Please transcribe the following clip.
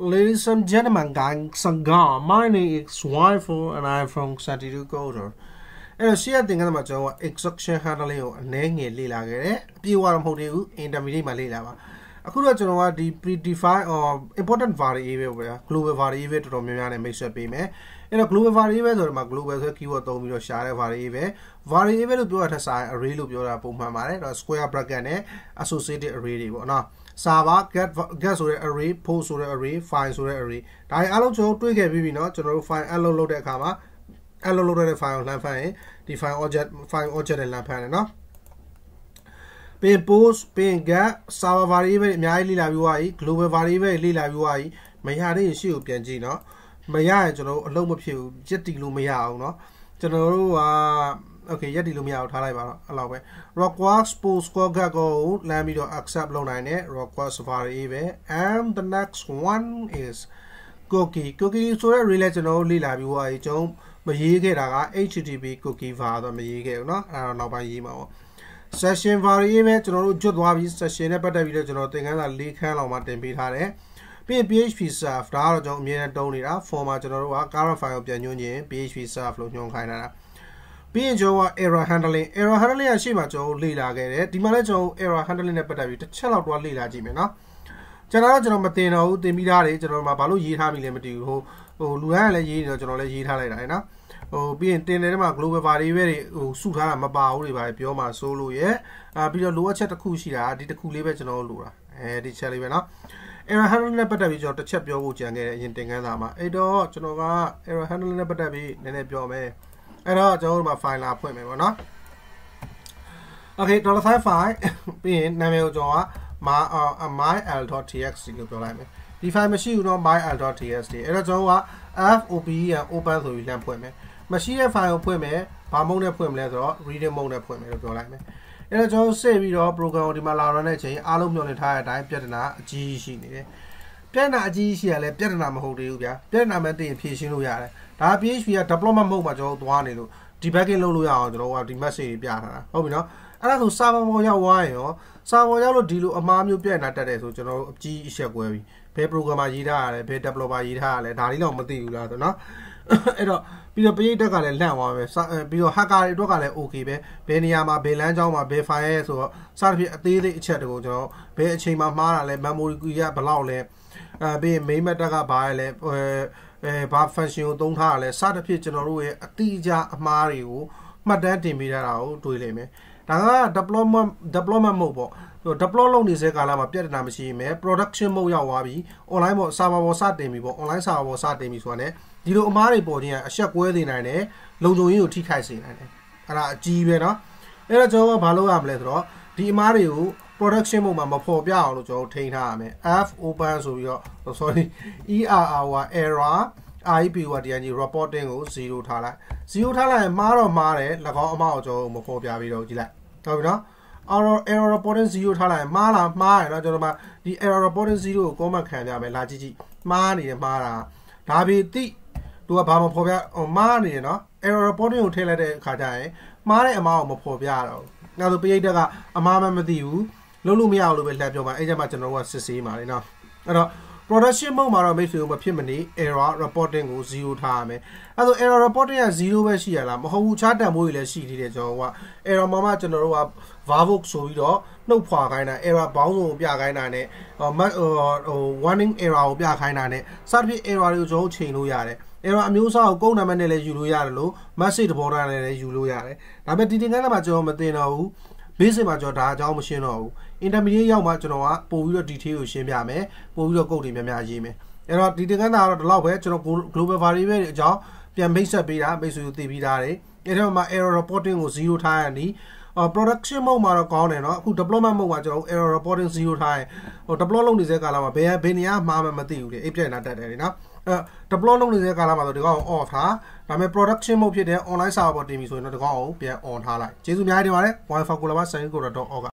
Ladies and gentlemen, gangs and gone. My name is Wifo and I'm from Satiru Coder. အဲ့တော့ရှေ့ကသင်ခန်းမှာကျွန်တော်က extraction handling ကိုအနည်းငယ်လေ့လာခဲ့တယ်အပြည့်အဝတော့မဟုတ်သေးဘူး intermediate မှာလေ့လာပါ အခုတော့ကျွန်တော်ကဒီ predefine or important variable ပဲ global variable တော်တော်များများနဲ့မိတ်ဆက်ပေးမယ်အဲ့တော့ global variable ဆိုတော့မှာ global ဆို keyword သုံးပြီးတော့ရှာတဲ့ variable variable လို့ပြောတာထက်စာရင် array လို့ပြောတာပုံမှန်ပါတယ်တော့ square bracket နဲ့ associated array တွေပေါ့နော် server get get ဆိုတဲ့ array post ဆိုတဲ့ array file ဆိုတဲ့ array ဒါတွေအားလုံးကျွန်တော်တွေ့ခဲ့ပြီးပြီเนาะကျွန်တော်တို့ file upload လုပ်တဲ့အခါမှာ upload လုပ်တဲ့ file ကိုလှမ်းဖမ်းရင်ဒီ file object file object နဲ့လှမ်းဖမ်းတယ်เนาะ ပင် post ပင် get server variable အများကြီးလေ့လာပြီးသွားပြီ global variable လေ့လာပြီးသွားပြီမရတဲ့ရှေ့ကိုပြန်ကြည့်เนาะမရရင်ကျွန်တော်တို့အလုပ်မဖြစ်ဘူးရက်တီလို့မရအောင်เนาะကျွန်တော်တို့က okay ရက်တီလို့မရအောင်ထားလိုက်ပါတော့အဲ့လောက်ပဲ request post score ကိုလမ်းပြီးတော့ accept လုပ်နိုင်တယ် request safari ပဲ and the next one is cookie cookie ဆိုတဲ့ relay ကျွန်တော်တို့လေ့လာပြီးဟိုအကျွန်တော်မရေးခဲ့တာက http cookie var တော့မရေးခဲ့ဘူးเนาะအဲ့တော့နောက်ပိုင်းရေးမှာပေါ့ session variable ကျွန်တော်တို့ကျွတ်သွားပြီး session နဲ့ပတ်သက်ပြီးတော့ကျွန်တော်သင်ခန်းစာ၄ခန်းလောက်မှတင်ပေးထားတယ်ပြီးရင် PHP serve ဒါကတော့ကျွန်တော်အမြဲတမ်းတုံးနေတာ form မှာကျွန်တော်တို့က current file ကိုပြန်ညွှန်းခြင်း PHP serve လို့ညွှန်းခိုင်းတာပြီးရင်ကျွန်တော်က error handling error handling ရရှေ့မှာကျွန်တော်လေ့လာခဲ့တယ်ဒီမှာလည်းကျွန်တော် error handling နဲ့ပတ်သက်ပြီးတစ်ချက်လောက်တော့လေ့လာကြည့်မယ်နော်ကျွန်တော်ကကျွန်တော်မတင်တော့ဘူးတင်ပြီးသားတယ်ကျွန်တော်မှဘာလို့ရေးထားပြီလဲမသိဘူးဟိုဟိုလူတိုင်းကလည်းရေးနေတော့ကျွန်တော်လည်းရေးထားလိုက်တာနော် ဟိုပြီးရင်တင်တယ်ထဲမှာ global variable တွေဟိုစုထားတာမပါဘူးတွေပါပြောမှာစိုးလို့ရဲ့အာပြီးတော့လိုအပ်ချက်တစ်ခုရှိတာဒီတစ်ခုလေးပဲကျွန်တော်လိုတာအဲဒီချက်လေးပဲနော် error handling နဲ့ပတ်သက်ပြီးကျွန်တော်တစ်ချက်ပြောဖို့ကြံခဲ့တယ်အရင်တင်ခန်းစာမှာအဲ့တော့ကျွန်တော်က error handling နဲ့ပတ်သက်ပြီးနည်းနည်းပြောမယ်အဲ့တော့ကျွန်တော်တို့မှာ file လာဖွင့်မယ်ပေါ့နော် okay $5 file ပြီးရင်နာမည်ကိုကျွန်တော်က myl.txt လို့ပြောလိုက်မယ်ဒီ file မရှိဘူးတော့ myl.txt အဲ့တော့ကျွန်တော်က fopen open ဆိုပြီးလှမ်းဖွင့်မယ် မရှိတဲ့ file ကိုဖွင့်မယ်ဘာမုန်းနဲ့ဖွင့်မလဲဆိုတော့ reading mode နဲ့ဖွင့်မယ်လို့ပြောလိုက်မယ်အဲ့တော့ကျွန်တော်စစ်ပြီးတော့ program ကိုဒီမှာလာရတဲ့အချိန်အားလုံးမျှော်လင့်ထားတဲ့အတိုင်းပြဿနာအကြီးရှိနေတယ်ပြဿနာအကြီးရှိရလဲပြဿနာမဟုတ်သေးဘူးဗျာပြဿနာမှသိရင်ဖြေရှင်းလို့ရတယ်ဒါ PHP က development mode မှာကျွန်တော်သွားနေလို့ debugging လုပ်လို့ရအောင်ကျွန်တော်ကဒီ message တွေပြထားတာဟုတ်ပြီနော် အဲ့ဒါဆို server ပေါ်ရောက်သွားရင်ရော server ရောက်လို့ဒီလိုအမားမျိုးပြက်နေတာတက်တယ်ဆိုကျွန်တော်တို့အကြီးအချက်ကွဲပြီဘယ် programmer ရေးထားရတယ်ဘယ် developer ရေးထားရလဲဒါလေးတော့မသိဘူးလားဆိုနော်အဲ့တော့ပြီးတော့ပရိသတ်ကလည်းလန့်သွားပဲပြီးတော့ hacker တွေအတွက်ကလည်း okay ပဲဘယ်နေရာမှာဘယ်လမ်းကြောင်းမှာဘယ် file ရဲဆိုတော့စသဖြင့်အသေးသေးအချက်တွေကိုကျွန်တော်ဘယ်အချိန်မှာမှားတာလဲ memory ကဘယ်လောက်လဲအဲပြီးရင် main method ကဘာလဲအဲအဲဘာ function ကိုသုံးထားရလဲစသဖြင့်ကျွန်တော်တို့ရဲ့အတိအကျအမှားတွေကိုမှတ်တမ်းတင်ပေးထားတာကိုတွေ့လိမ့်မယ် ဒါက deployment deployment mode ပေါ့ deploy လုပ်နေစေကာလမှာပြဿနာမရှိရင် production mode ရောက်သွားပြီ online ပေါ့ server ပေါ်စတင်ပြီပေါ့ online server ပေါ်စတင်ပြီဆိုတာ ਨੇ ဒီလိုအမားတွေပေါ်ခြင်းကအဆက်ကွဲနေနိုင်တယ်လုံခြုံရေးကိုထိခိုက်စေနိုင်တယ်အဲ့ဒါအကြီးပဲเนาะအဲ့တော့ကျွန်တော်ကဘာလုပ်ရမလဲဆိုတော့ဒီအမားတွေကို production mode မှာမဖော်ပြအောင်လို့ကျွန်တော်ထိန်းထားရမယ် f open ဆိုပြီးတော့ sorry err က error IP ကတရားကြီး reporting ကို0ထားလိုက်0ထားလိုက်ရင်မှားတော့မှားတယ်၎င်းအမားကိုကျွန်တော်မဖော်ပြပြီးတော့ကြည့်လိုက် ဟုတ်ပြီနော် error error reporting 0ထားလိုက်ရင်မှားလားမှားရတော့ကျွန်တော်မှဒီ error reporting 0ကို comment ခံပြမယ်လာကြည့်ကြည့်မှားနေတယ်မှားတာဒါပေတိသူကဘာမှဖော်ပြမှားနေတယ်နော် error reporting ကိုထည့်လိုက်တဲ့အခါကျရင်မှားတဲ့အမားကိုမဖော်ပြတော့ဘူးနောက်ဆိုပရိသတ်ကအမားမှမသိဘူးလုံးလို့မရဘူးလို့ပဲလှည့်ပြောမှာအဲ့ကြမှာကျွန်တော်ကစစ်ဆေးမှာလေနော်အဲ့တော့ production mode မှာတော့မိတ်ဆွေတို့မဖြစ်မနေ error reporting ကို0ထားရမယ်အဲဆို error reporting က0ပဲရှိရလားမဟုတ်ဘူးခြားတန်ဖိုးတွေလည်းရှိသေးတယ်ကျွန်တော်က error မှာမှကျွန်တော်တို့က vervox ဆိုပြီးတော့နှုတ်ဖွာခိုင်းတာ error ဘောင်းစုံကိုပြခိုင်းတာနဲ့ဟို warning error ကိုပြခိုင်းတာနဲ့စသဖြင့် error တွေကိုကျွန်တော်ချိန်လို့ရတယ် error အမျိုးအစားကိုကုန်းနံပါတ်နဲ့လည်းယူလို့ရတယ်လို့ message သဘောထားနဲ့လည်းယူလို့ရတယ်ဒါပေမဲ့ဒီတင်ကန်းမှာကျွန်တော်မသိတော့ဘူး basic မှာကျွန်တော်ဒါအကြောင်းမရှင်းတော့ဘူး intermediate ရောက်မှကျွန်တော်ကပို့ပြီးတော့ detail ကိုရှင်းပြမယ်ပို့ပြီးတော့ကုတ်တွေများများရေးမယ်အဲ့တော့ဒီတင်ကန်းသားကတော့ဒီလောက်ပဲကျွန်တော် global variable တွေအကြောင်းပြန်မိတ်ဆက်ပေးတာမိတ်ဆွေကိုသိပြီးသားတယ်အဲ့တော့မှ error reporting ကို0ထားရနီး production mode မှာတော့ကောင်းတယ်เนาะအခု deployment mode မှာကျွန်တော် error reporting 0ထားရင်ဟို deploy လုပ်နေတဲ့ကာလမှာဘယ်ဘယ်နေရာမှာမှမသိဘူးလေအိပ်ပြက်နေတာတက်တယ်လေနော်အဲ deploy လုပ်နေတဲ့ကာလမှာဆိုဒီကောင် off ထားဒါပေမဲ့ production mode ဖြစ်တဲ့ online server ပေါ်တင်ပြီဆိုရင်တော့ဒီကောင်ကိုပြန် on ထားလိုက်ကျေးဇူးများတင်ပါတယ် wifi ကိုလာပါ sign code.org